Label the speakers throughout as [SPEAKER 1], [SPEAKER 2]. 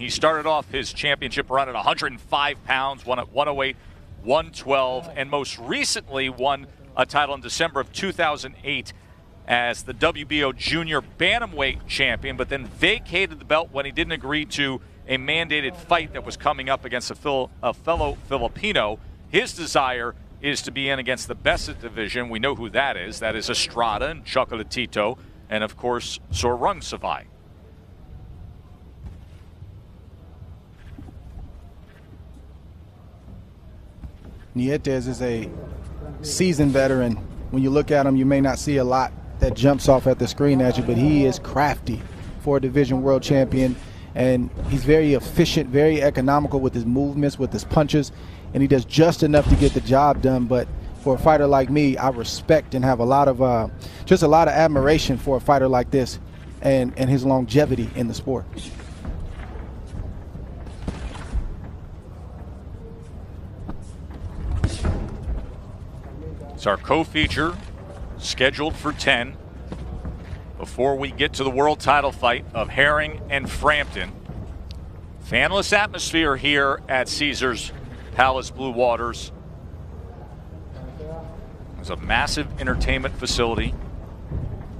[SPEAKER 1] He started off his championship run at 105 pounds, won at 108, 112, and most recently won a title in December of 2008 as the WBO Junior Bantamweight champion, but then vacated the belt when he didn't agree to a mandated fight that was coming up against a, a fellow Filipino. His desire is to be in against the best division. We know who that is. That is Estrada and Chocolatito, and of course, Sor Rungvisai.
[SPEAKER 2] Nietes is a seasoned veteran. When you look at him, you may not see a lot that jumps off at the screen at you, but he is crafty for a division world champion. And he's very efficient, very economical with his movements, with his punches, and he does just enough to get the job done. But for a fighter like me, I respect and have a lot of uh, just a lot of admiration for a fighter like this and, and his longevity in the sport.
[SPEAKER 1] It's our co-feature scheduled for 10 before we get to the world title fight of Herring and Frampton. Fanless atmosphere here at Caesars Palace Blue Waters. It's a massive entertainment facility,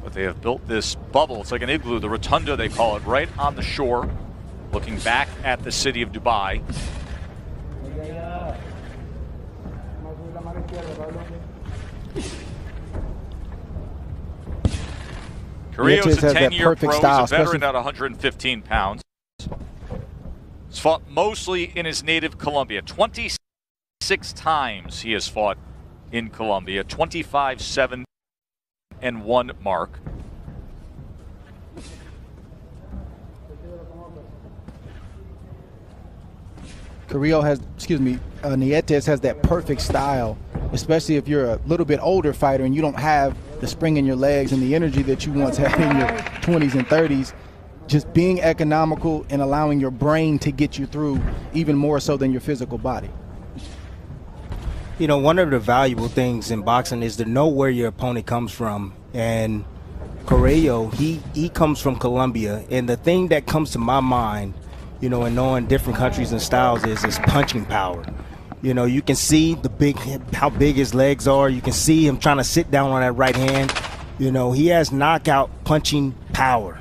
[SPEAKER 1] but they have built this bubble. It's like an igloo, the rotunda they call it, right on the shore, looking back at the city of Dubai. Carrillo is a 10 year pro, style, he's a veteran at 115 pounds. He's fought mostly in his native Colombia. 26 times he has fought in Colombia, 25 7 and 1 mark.
[SPEAKER 2] Carrillo has, excuse me, uh, Nietes has that perfect style, especially if you're a little bit older fighter and you don't have the spring in your legs and the energy that you once had in your 20s and 30s. Just being economical and allowing your brain to get you through even more so than your physical body.
[SPEAKER 3] You know, one of the valuable things in boxing is to know where your opponent comes from. And Carrillo, he, he comes from Colombia. And the thing that comes to my mind, you know, in knowing different countries and styles is his punching power. You know, you can see the big how big his legs are. You can see him trying to sit down on that right hand. You know, he has knockout punching power.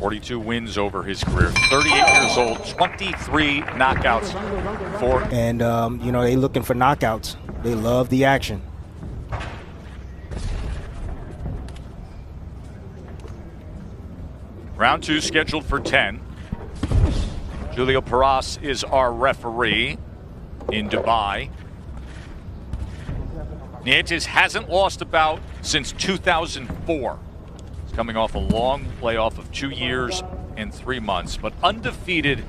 [SPEAKER 1] Forty-two wins over his career. Thirty-eight years old. Twenty-three knockouts for.
[SPEAKER 3] And um, you know they looking for knockouts. They love the action.
[SPEAKER 1] Round two scheduled for 10. Julio Paras is our referee in Dubai. Nietes hasn't lost a bout since 2004. He's coming off a long layoff of two years and three months, but undefeated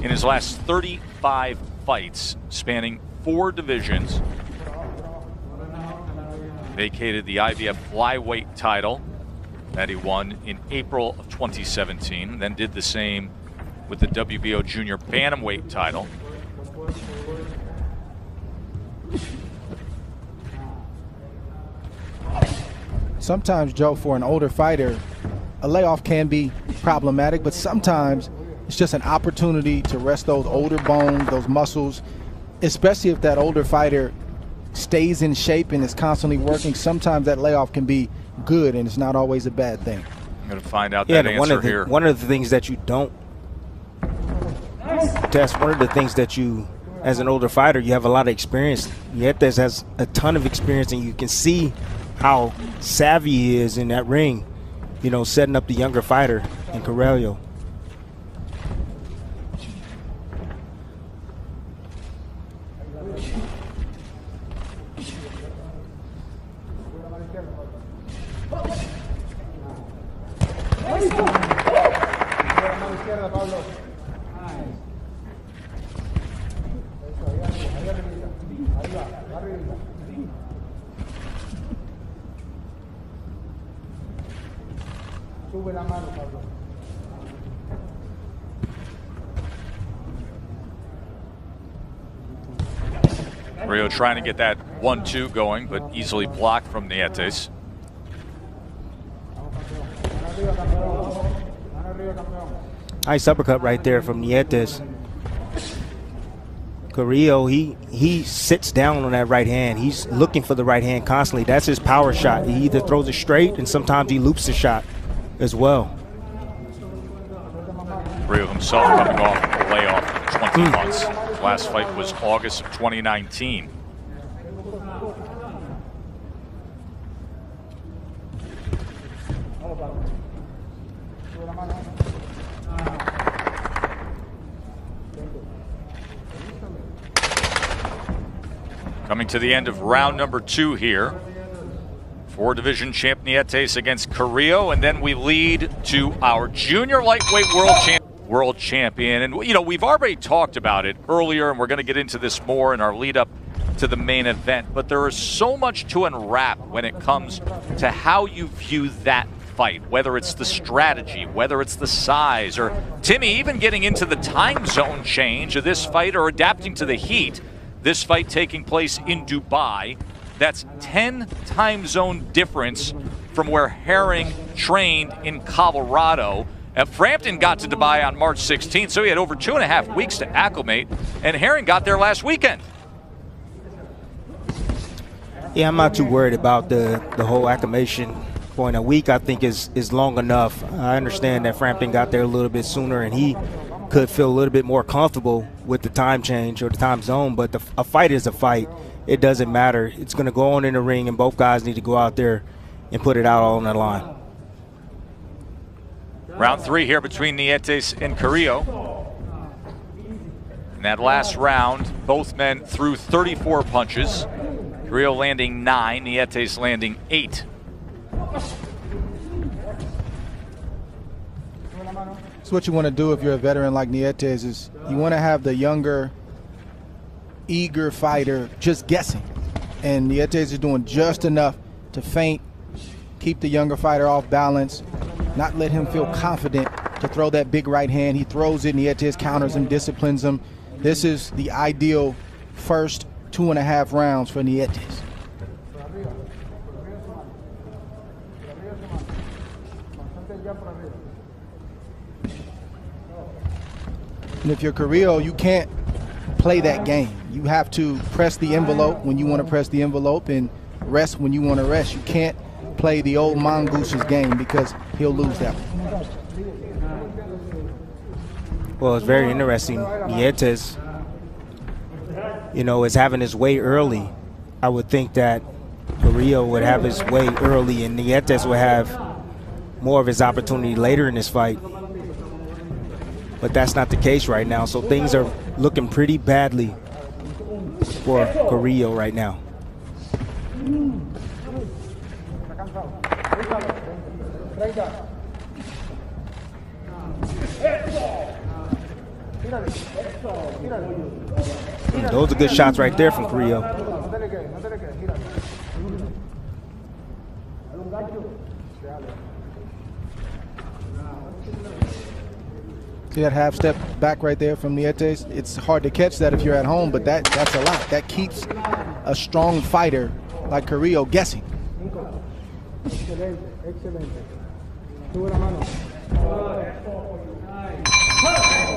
[SPEAKER 1] in his last 35 fights, spanning four divisions. Vacated the IBF flyweight title that he won in April of 2017, then did the same with the WBO Junior Bantamweight title.
[SPEAKER 2] Sometimes, Joe, for an older fighter, a layoff can be problematic, but sometimes it's just an opportunity to rest those older bones, those muscles, especially if that older fighter stays in shape and is constantly working. Sometimes that layoff can be good, and it's not always a bad thing.
[SPEAKER 1] I'm going to find out yeah, that answer
[SPEAKER 3] one of the,
[SPEAKER 1] here.
[SPEAKER 3] One of the things that you don't test, one of the things that you, as an older fighter, you have a lot of experience. Nietes has a ton of experience, and you can see how savvy he is in that ring, you know, setting up the younger fighter in Carrillo.
[SPEAKER 1] Rio trying to get that 1 2 going, but easily blocked from Nietes.
[SPEAKER 3] Nice uppercut right there from Nietes. Carrillo, he he sits down on that right hand. He's looking for the right hand constantly. That's his power shot. He either throws it straight and sometimes he loops the shot as well.
[SPEAKER 1] Carrillo himself coming off a layoff 20 mm. months. last fight was August of 2019. Coming to the end of round number two here. Four division champ Nietes against Carrillo, and then we lead to our junior lightweight world champ world champion. And you know, we've already talked about it earlier, and we're going to get into this more in our lead up to the main event. But there is so much to unwrap when it comes to how you view that fight, whether it's the strategy, whether it's the size, or Timmy even getting into the time zone change of this fight or adapting to the heat. This fight taking place in Dubai. That's 10 time zone difference from where Herring trained in Colorado. And Frampton got to Dubai on March 16th, so he had over two and a half weeks to acclimate, and Herring got there last weekend.
[SPEAKER 3] Yeah, I'm not too worried about the, the whole acclimation point. A week, I think, is, is long enough. I understand that Frampton got there a little bit sooner, and he could feel a little bit more comfortable with the time change or the time zone. But the, a fight is a fight. It doesn't matter. It's going to go on in the ring, and both guys need to go out there and put it out on the line.
[SPEAKER 1] Round three here between Nietes and Carrillo. In that last round, both men threw 34 punches. Carrillo landing nine, Nietes landing eight.
[SPEAKER 2] So what you want to do if you're a veteran like Nietes is you want to have the younger, eager fighter just guessing. And Nietes is doing just enough to feint, keep the younger fighter off balance, not let him feel confident to throw that big right hand. He throws it, Nietes counters him, disciplines him. This is the ideal first two and a half rounds for Nietes. And if you're Carrillo, you can't play that game. You have to press the envelope when you want to press the envelope and rest when you want to rest. You can't play the old Mongoose's game because he'll lose that one.
[SPEAKER 3] Well, it's very interesting. Nietes, you know, is having his way early. I would think that Carrillo would have his way early and Nietes would have more of his opportunity later in this fight but that's not the case right now. So things are looking pretty badly for Carrillo right now. Those are good shots right there from Carrillo.
[SPEAKER 2] See that half step back right there from Nietes? It's hard to catch that if you're at home, but that that's a lot. That keeps a strong fighter like Carrillo guessing.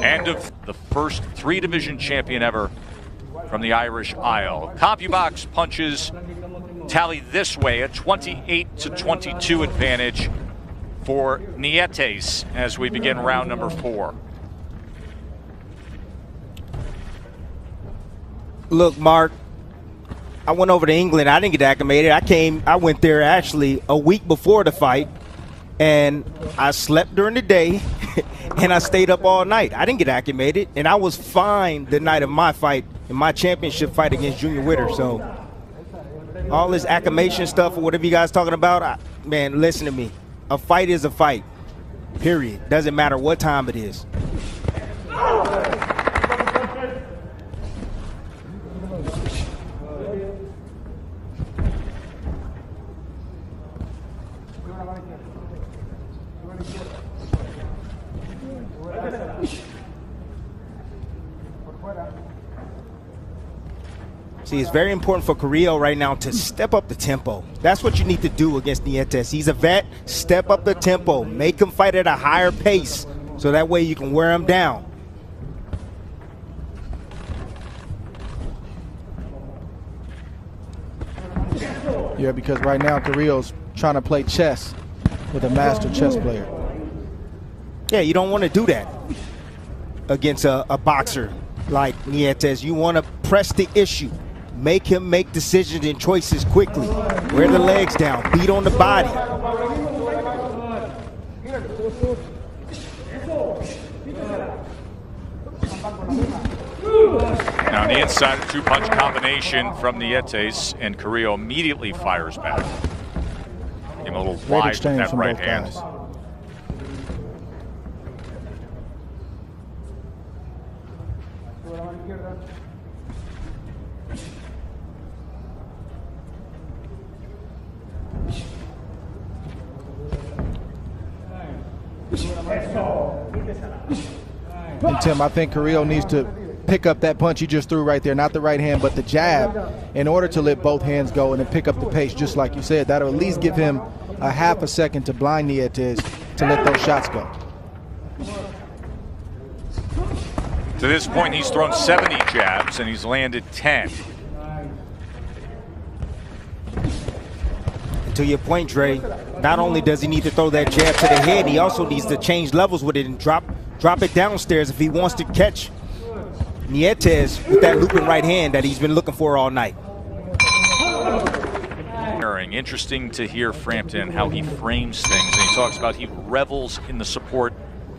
[SPEAKER 1] And of the first three division champion ever from the Irish Isle. CompuBox punches tally this way, a 28 to 22 advantage for Nietes as we begin round number four.
[SPEAKER 3] Look, Mark, I went over to England. I didn't get acclimated. I came, I went there actually a week before the fight, and I slept during the day, and I stayed up all night. I didn't get acclimated, and I was fine the night of my fight, in my championship fight against Junior Witter. So, all this acclimation stuff or whatever you guys talking about, I, man, listen to me. A fight is a fight. Period. Doesn't matter what time it is. It's very important for Carrillo right now to step up the tempo. That's what you need to do against Nietes. He's a vet. Step up the tempo. Make him fight at a higher pace so that way you can wear him down.
[SPEAKER 2] Yeah, because right now Carrillo's trying to play chess with a master chess player.
[SPEAKER 3] Yeah, you don't want to do that against a, a boxer like Nietes. You want to press the issue. Make him make decisions and choices quickly. Wear the legs down. Beat on the body.
[SPEAKER 1] Now, the inside two punch combination from Nietes, and Carrillo immediately fires back. Give him a little
[SPEAKER 2] Great
[SPEAKER 1] wide with
[SPEAKER 2] exchange
[SPEAKER 1] that
[SPEAKER 2] from
[SPEAKER 1] right
[SPEAKER 2] both
[SPEAKER 1] hand.
[SPEAKER 2] guys. Tim, I think Carrillo needs to pick up that punch he just threw right there, not the right hand, but the jab, in order to let both hands go and then pick up the pace, just like you said. That'll at least give him a half a second to blind Nietes to let those shots go.
[SPEAKER 1] To this point, he's thrown 70 jabs and he's landed 10.
[SPEAKER 3] To your point, Dre, not only does he need to throw that jab to the head, he also needs to change levels with it and drop drop it downstairs if he wants to catch Nietes with that looping right hand that he's been looking for all night.
[SPEAKER 1] Interesting to hear Frampton how he frames things. And he talks about he revels in the support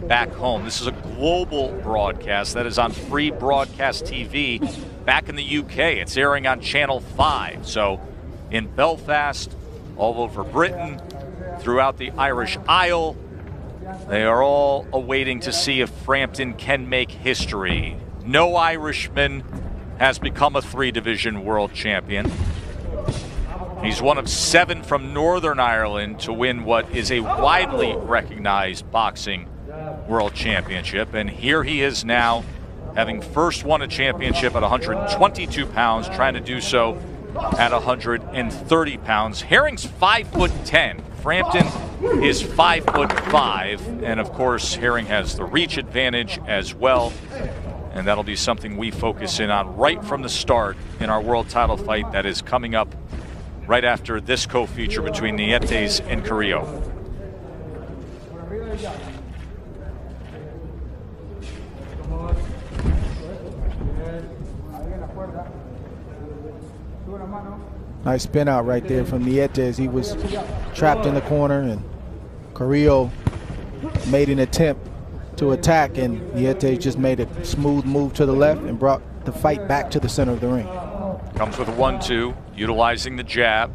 [SPEAKER 1] back home. This is a global broadcast that is on free broadcast TV back in the UK. It's airing on Channel 5. So in Belfast, all over Britain, throughout the Irish Isle, they are all awaiting to see if Frampton can make history. No Irishman has become a three division world champion. He's one of seven from Northern Ireland to win what is a widely recognized boxing world championship. And here he is now, having first won a championship at 122 pounds, trying to do so at 130 pounds. Herring's five foot 10. Frampton is five foot five. And of course, Herring has the reach advantage as well. And that'll be something we focus in on right from the start in our world title fight that is coming up right after this co-feature between Nietes and Carrillo.
[SPEAKER 2] Nice spin out right there from Nietes. He was trapped in the corner, and Carrillo made an attempt to attack, and Nietes just made a smooth move to the left and brought the fight back to the center of the ring.
[SPEAKER 1] Comes with a one-two, utilizing the jab.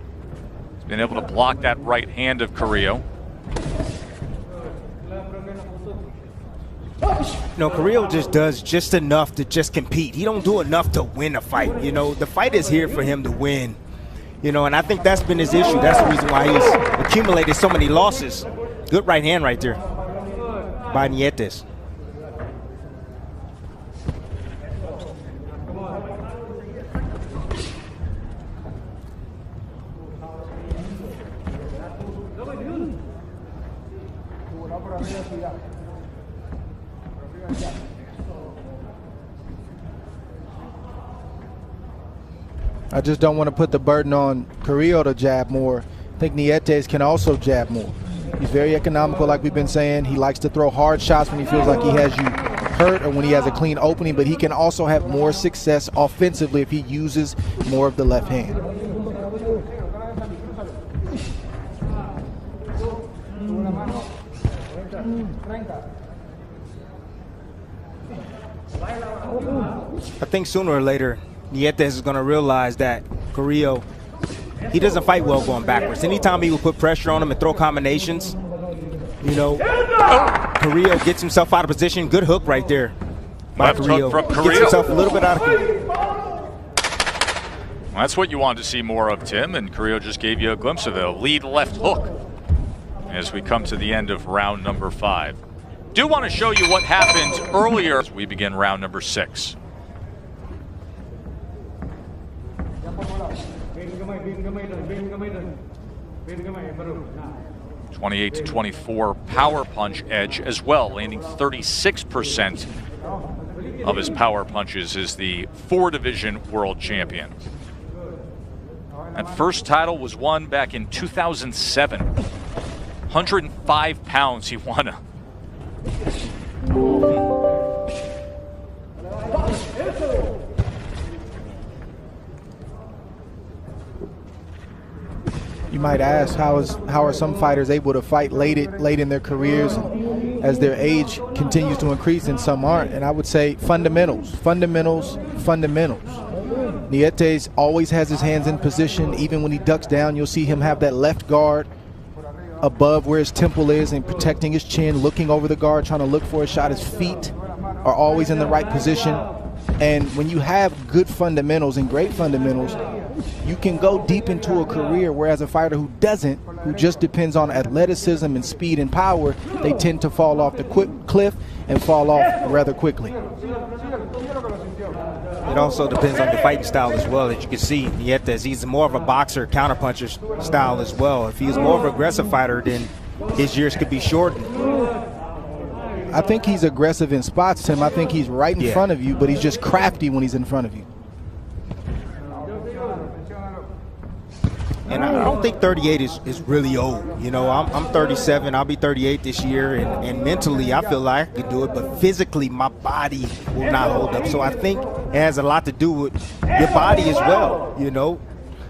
[SPEAKER 1] He's been able to block that right hand of Carrillo.
[SPEAKER 3] You know, Carrillo just does just enough to just compete. He don't do enough to win a fight. You know, the fight is here for him to win. You know, and I think that's been his issue. That's the reason why he's accumulated so many losses. Good right hand right there by Nietes.
[SPEAKER 2] Just don't want to put the burden on Carrillo to jab more. I think Nietes can also jab more. He's very economical, like we've been saying. He likes to throw hard shots when he feels like he has you hurt or when he has a clean opening, but he can also have more success offensively if he uses more of the left hand.
[SPEAKER 3] I think sooner or later, Nietes is going to realize that Carrillo, he doesn't fight well going backwards. Anytime he will put pressure on him and throw combinations, you know, Carrillo gets himself out of position. Good hook right there by
[SPEAKER 1] Left hook
[SPEAKER 3] Carrillo.
[SPEAKER 1] from
[SPEAKER 3] Gets himself a little bit out of
[SPEAKER 1] That's what you wanted to see more of, Tim, and Carrillo just gave you a glimpse of it. A lead left hook as we come to the end of round number five. Do want to show you what happened earlier as we begin round number six. Twenty-eight to twenty-four power punch edge as well, landing thirty-six percent of his power punches is the four division world champion. That first title was won back in 2007. 105 pounds he won.
[SPEAKER 2] You might ask how is how are some fighters able to fight late it, late in their careers as their age continues to increase and some aren't? And I would say fundamentals fundamentals fundamentals. Nietes always has his hands in position. Even when he ducks down you'll see him have that left guard above where his temple is and protecting his chin looking over the guard trying to look for a shot. His feet are always in the right position. And when you have good fundamentals and great fundamentals you can go deep into a career whereas a fighter who doesn't who just depends on athleticism and speed and power they tend to fall off the quick cliff and fall off rather quickly.
[SPEAKER 3] It also depends on the fighting style as well as you can see Nietes he's more of a boxer counterpuncher style as well. If he's more of an aggressive fighter then his years could be shortened.
[SPEAKER 2] I think he's aggressive in spots Tim. I think he's right in yeah. front of you but he's just crafty when he's in front of you
[SPEAKER 3] and I don't think 38 is, is really old. You know, I'm, I'm 37. I'll be 38 this year, and, and mentally, I feel like I can do it, but physically, my body will not hold up. So I think it has a lot to do with your body as well. You know,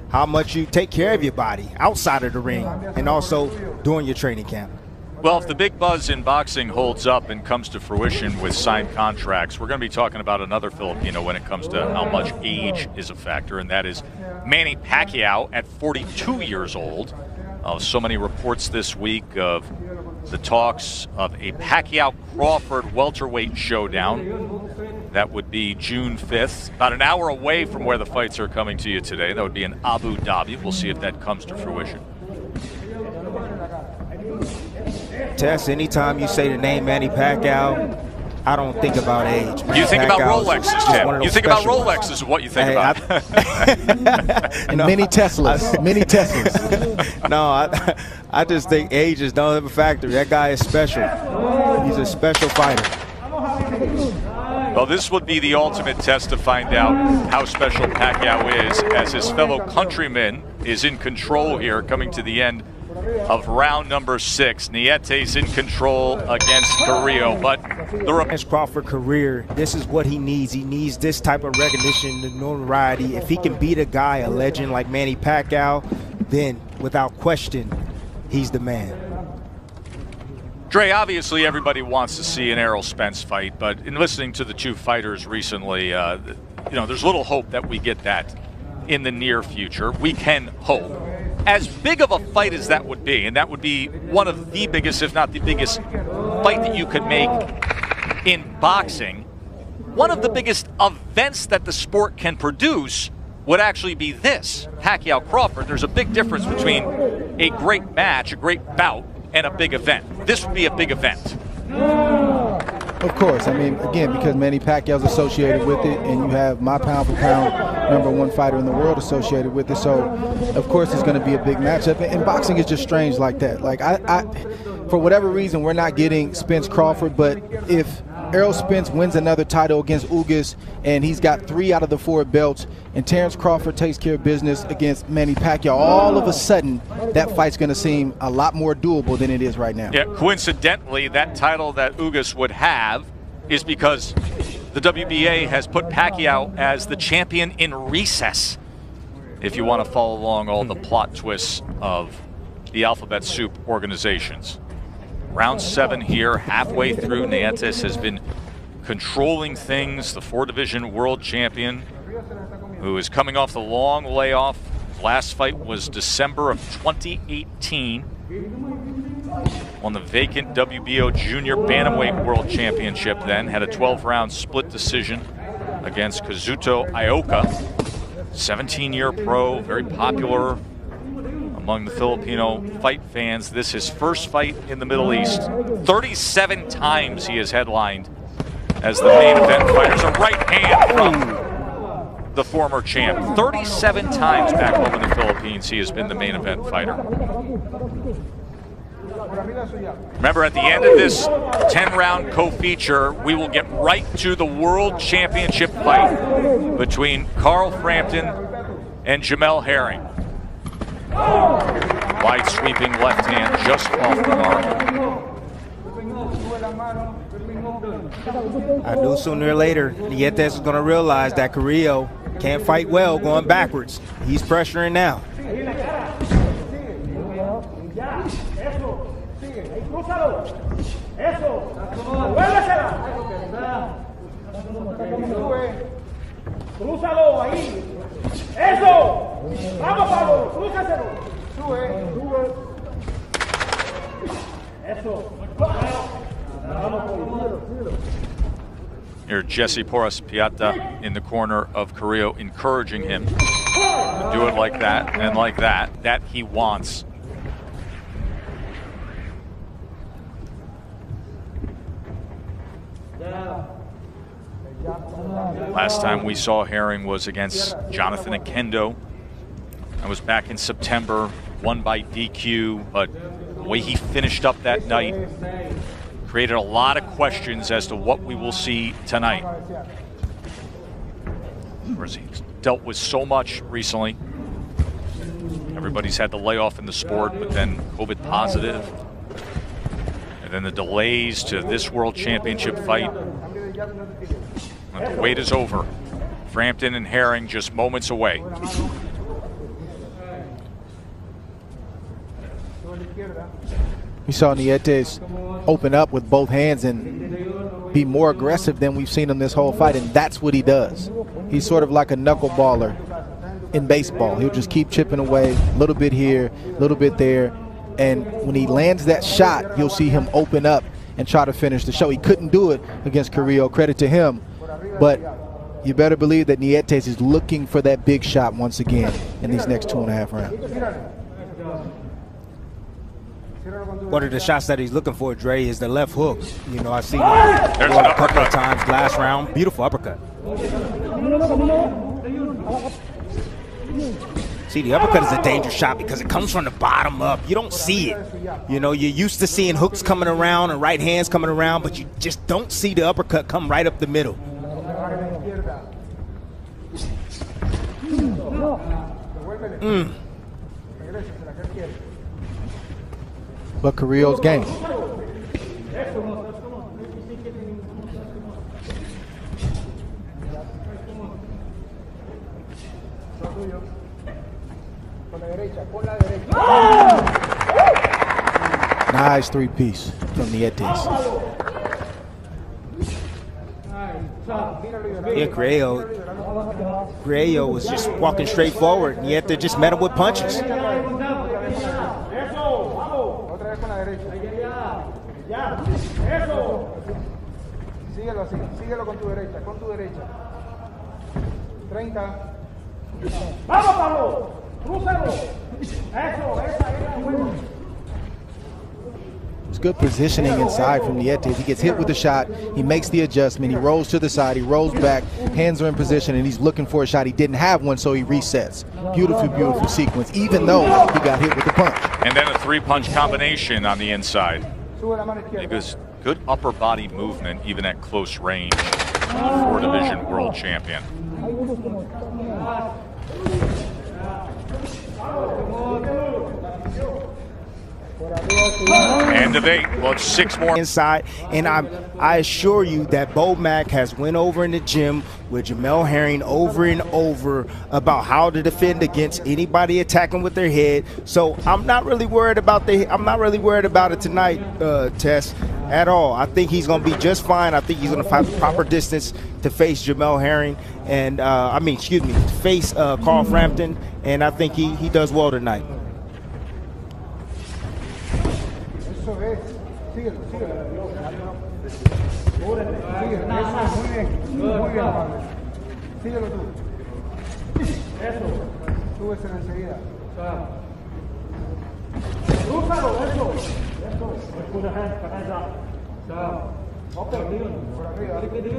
[SPEAKER 3] how much you take care of your body outside of the ring, and also during your training camp.
[SPEAKER 1] Well, if the big buzz in boxing holds up and comes to fruition with signed contracts, we're going to be talking about another Filipino when it comes to how much age is a factor, and that is Manny Pacquiao at 42 years old. Uh, so many reports this week of the talks of a Pacquiao Crawford welterweight showdown. That would be June 5th, about an hour away from where the fights are coming to you today. That would be in Abu Dhabi. We'll see if that comes to fruition.
[SPEAKER 3] Tess, anytime you say the name Manny Pacquiao, I don't think about age.
[SPEAKER 1] Manny you think about Rolexes, Tim. You think about Rolexes is what you think hey, about.
[SPEAKER 2] and no, many Teslas. many Teslas.
[SPEAKER 3] no, I, I just think age is not a factor. That guy is special. He's a special fighter.
[SPEAKER 1] Well, this would be the ultimate test to find out how special Pacquiao is as his fellow countryman is in control here coming to the end of round number six. Nietes in control against Carrillo, but
[SPEAKER 3] the Lance Crawford career, this is what he needs. He needs this type of recognition, the notoriety. If he can beat a guy, a legend like Manny Pacquiao, then without question, he's the man.
[SPEAKER 1] Dre, obviously everybody wants to see an Errol Spence fight, but in listening to the two fighters recently, uh, you know, there's little hope that we get that in the near future. We can hope as big of a fight as that would be, and that would be one of the biggest, if not the biggest, fight that you could make in boxing, one of the biggest events that the sport can produce would actually be this Pacquiao Crawford. There's a big difference between a great match, a great bout, and a big event. This would be a big event.
[SPEAKER 2] Of course. I mean, again, because Manny Pacquiao's associated with it, and you have my pound for pound number one fighter in the world associated with it. So, of course, it's going to be a big matchup. And boxing is just strange like that. Like, I, I for whatever reason, we're not getting Spence Crawford, but if Errol Spence wins another title against Ugas, and he's got three out of the four belts. And Terence Crawford takes care of business against Manny Pacquiao. All of a sudden, that fight's going to seem a lot more doable than it is right now.
[SPEAKER 1] Yeah, coincidentally, that title that Ugas would have is because the WBA has put Pacquiao as the champion in recess. If you want to follow along all the plot twists of the alphabet soup organizations. Round seven here, halfway through. Nietes has been controlling things. The four division world champion, who is coming off the long layoff. Last fight was December of 2018 on the vacant WBO Junior Bantamweight World Championship then. Had a 12 round split decision against Kazuto Ioka. 17 year pro, very popular among the Filipino fight fans. This is his first fight in the Middle East. 37 times he has headlined as the main event fighter. a right hand from the former champ. 37 times back home in the Philippines, he has been the main event fighter. Remember, at the end of this 10 round co feature, we will get right to the World Championship fight between Carl Frampton and Jamel Herring. Wide sweeping left hand just off the mark.
[SPEAKER 3] I knew sooner or later Nietes is going to realize that Carrillo can't fight well going backwards. He's pressuring now.
[SPEAKER 4] Crúzalo ahí. Eso. Vamos, Pablo. Sube. Sube. Eso.
[SPEAKER 1] Here, Jesse Porras Piata in the corner of Carrillo, encouraging him to do it like that and like that. That he wants. Last time we saw Herring was against Jonathan Oquendo. That was back in September, won by DQ, but the way he finished up that night created a lot of questions as to what we will see tonight. Whereas he's dealt with so much recently. Everybody's had the layoff in the sport, but then COVID positive. And then the delays to this world championship fight. And the wait is over. Frampton and Herring just moments away.
[SPEAKER 2] We saw Nietes open up with both hands and be more aggressive than we've seen him this whole fight, and that's what he does. He's sort of like a knuckleballer in baseball. He'll just keep chipping away, a little bit here, a little bit there, and when he lands that shot, you'll see him open up and try to finish the show. He couldn't do it against Carrillo, credit to him, but you better believe that Nietes is looking for that big shot once again in these next two and a half rounds.
[SPEAKER 3] One of the shots that he's looking for, Dre, is the left hook. You know, I see him a couple of times last round. Beautiful uppercut. See, the uppercut is a dangerous shot because it comes from the bottom up. You don't see it. You know, you're used to seeing hooks coming around and right hands coming around, but you just don't see the uppercut come right up the middle. Mm.
[SPEAKER 2] But Carrillo's game. Nice three piece from Nietes.
[SPEAKER 3] Yeah, Carrillo, Carrillo was just walking straight forward, they just met him with punches.
[SPEAKER 4] Síguelo así, síguelo con tu derecha, con tu derecha. 30. ¡Vamos, Pablo! ¡Crúzalo! Eso, esa, esa, bueno.
[SPEAKER 2] It's good positioning inside from Nietes. He gets hit with the shot. He makes the adjustment. He rolls to the side. He rolls back. Hands are in position, and he's looking for a shot. He didn't have one, so he resets. Beautiful, beautiful sequence, even though he got hit with the punch.
[SPEAKER 1] And then a three punch combination on the inside. Because good upper body movement, even at close range. Four division world champion. End of eight. Well, six more
[SPEAKER 3] inside, and I I assure you that BoMac has went over in the gym with Jamel Herring over and over about how to defend against anybody attacking with their head. So I'm not really worried about the I'm not really worried about it tonight, uh, Tess, at all. I think he's going to be just fine. I think he's going to find the proper distance to face Jamel Herring, and uh, I mean, excuse me, face uh, Carl Frampton, and I think he he does well tonight.
[SPEAKER 4] Eso es. Síguelo, síguelo. Síguelo, eso, muy bien. Muy bien, Pablo. Síguelo tú. Eso. Súbeselo enseguida. Crúzalo, eso. Eso. Por arriba,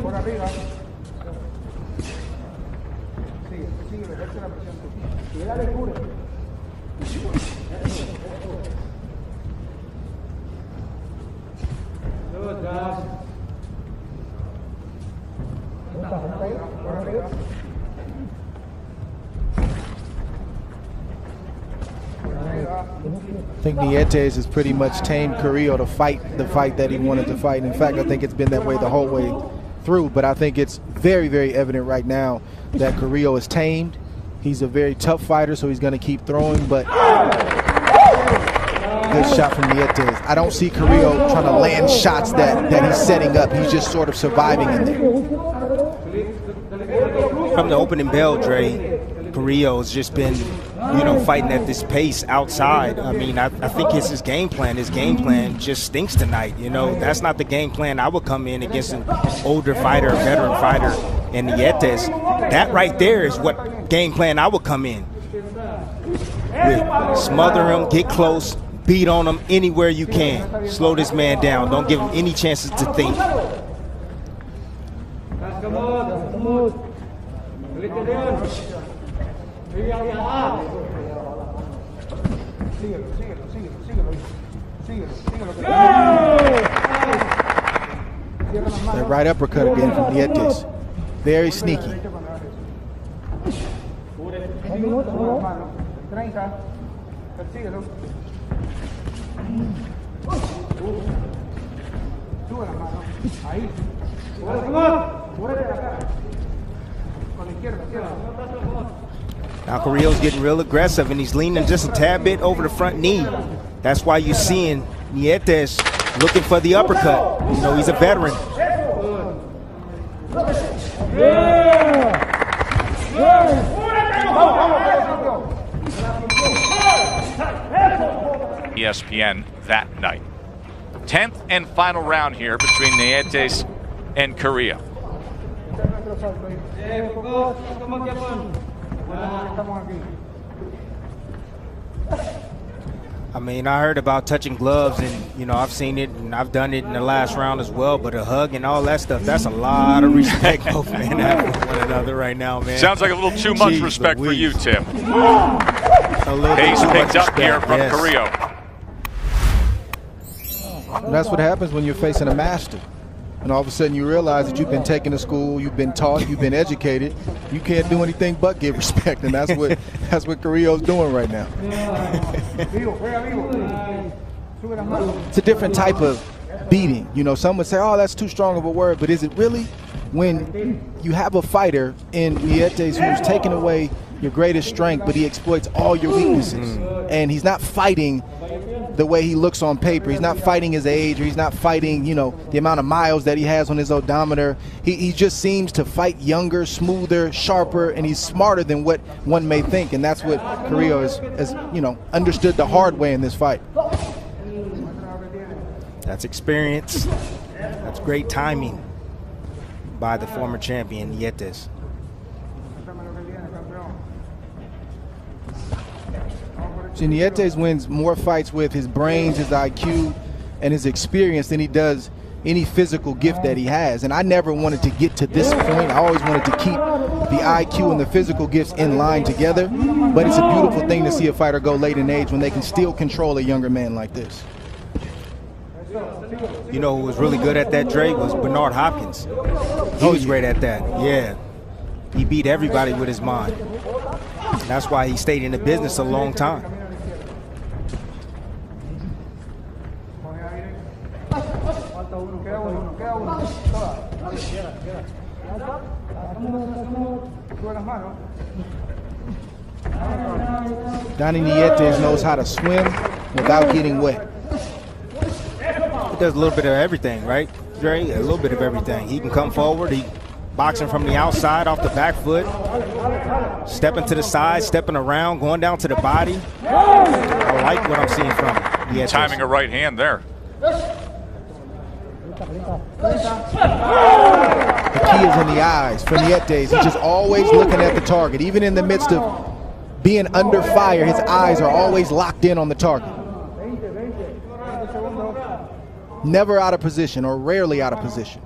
[SPEAKER 4] por arriba. Sigue, sigue, ejerce la presión. Y dale, cubre. Good, guys.
[SPEAKER 2] I think Nietes has pretty much tamed Carrillo to fight the fight that he wanted to fight. In fact, I think it's been that way the whole way through. But I think it's very, very evident right now that Carrillo is tamed. He's a very tough fighter, so he's going to keep throwing. But good shot from Nietes. I don't see Carrillo trying to land shots that, that he's setting up. He's just sort of surviving in there.
[SPEAKER 3] From the opening bell, Dre, has just been, you know, fighting at this pace outside. I mean, I, I think it's his game plan. His game plan just stinks tonight. You know, that's not the game plan. I would come in against an older fighter, a veteran fighter, and Nietes. That right there is what game plan I would come in. With smother him, get close, beat on him anywhere you can. Slow this man down. Don't give him any chances to think.
[SPEAKER 2] That right uppercut again from Nietes. Very sneaky.
[SPEAKER 4] Derecha cuando hagas eso. Un minuto, sube las manos. 30. Persíguelo. Sube las manos. Ahí. Izquierda.
[SPEAKER 3] Now Carrillo's getting real aggressive and he's leaning just a tad bit over the front knee. That's why you're seeing Nietes looking for the uppercut. You know, he's a veteran.
[SPEAKER 1] ESPN that night. 10th and final round here between Nietes and
[SPEAKER 4] aquí.
[SPEAKER 3] I mean, I heard about touching gloves and, you know, I've seen it and I've done it in the last round as well, but a hug and all that stuff, that's a lot of respect both men have for one another right now, man.
[SPEAKER 1] Sounds like a little too much
[SPEAKER 3] Jeez
[SPEAKER 1] respect for you,
[SPEAKER 3] Louise.
[SPEAKER 1] Tim.
[SPEAKER 3] a little bit
[SPEAKER 1] Pace
[SPEAKER 3] too much
[SPEAKER 1] picked up
[SPEAKER 3] respect,
[SPEAKER 1] here from
[SPEAKER 3] yes.
[SPEAKER 1] Carrillo.
[SPEAKER 2] And that's what happens when you're facing a master. And all of a sudden you realize that you've been taken to school, you've been taught, you've been educated. You can't do anything but give respect, and that's what that's what Carrillo's doing right now.
[SPEAKER 4] Vivo, juega vivo. Sube las manos.
[SPEAKER 2] It's a different type of beating. You know, some would say, "Oh, that's too strong of a word," but is it really? When you have a fighter in Nietes who's taken away your greatest strength, but he exploits all your weaknesses, mm. and he's not fighting the way he looks on paper. He's not fighting his age, or he's not fighting, you know, the amount of miles that he has on his odometer. He, he just seems to fight younger, smoother, sharper, and he's smarter than what one may think. And that's what Carrillo has, has you know, understood the hard way in this fight.
[SPEAKER 3] That's experience. That's great timing by the former champion, Nietes.
[SPEAKER 2] Genietes wins more fights with his brains, his IQ, and his experience than he does any physical gift that he has. And I never wanted to get to this point. I always wanted to keep the IQ and the physical gifts in line together. But it's a beautiful thing to see a fighter go late in age when they can still control a younger man like this.
[SPEAKER 3] You know who was really good at that, Dre, was Bernard Hopkins. He was great at that. Yeah. He beat everybody with his mind. That's why he stayed in the business a long time.
[SPEAKER 2] Donnie Nietes knows how to swim without getting wet.
[SPEAKER 3] He does a little bit of everything, right, Dre? A little bit of everything. He can come forward. He boxing from the outside off the back foot, stepping to the side, stepping around, going down to the body. I like what I'm seeing from him. Nietes.
[SPEAKER 1] Timing a right hand there
[SPEAKER 2] the key is in the eyes. For Nietes, he's just always looking at the target. Even in the midst of being under fire, his eyes are always locked in on the target. Never out of position or rarely out of position.